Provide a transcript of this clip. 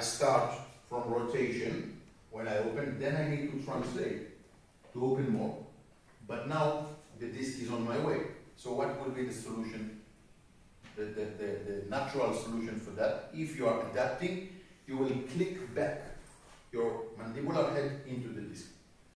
I start from rotation when I open, then I need to translate to open more. But now the disc is on my way. So what will be the solution? The, the, the, the natural solution for that, if you are adapting, you will click back your mandibular head into the disc.